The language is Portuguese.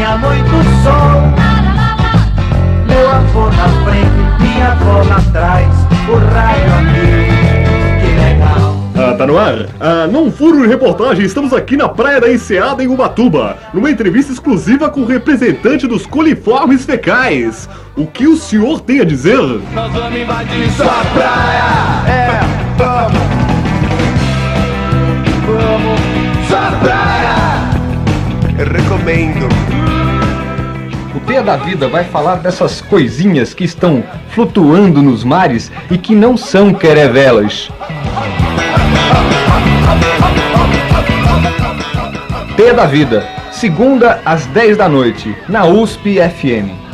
tinha muito sol. Meu avô na frente, minha avó lá atrás, o raio amigo, que legal. Ah, tá no ar? Ah, não furo de reportagem, estamos aqui na Praia da Enseada, em Ubatuba, numa entrevista exclusiva com o representante dos coliformes fecais. O que o senhor tem a dizer? Nós vamos invadir sua praia! É, vamos! Vamos! Sua praia! Eu recomendo! O Teia da Vida vai falar dessas coisinhas que estão flutuando nos mares e que não são querevelas. Teia da Vida, segunda às 10 da noite, na USP FM.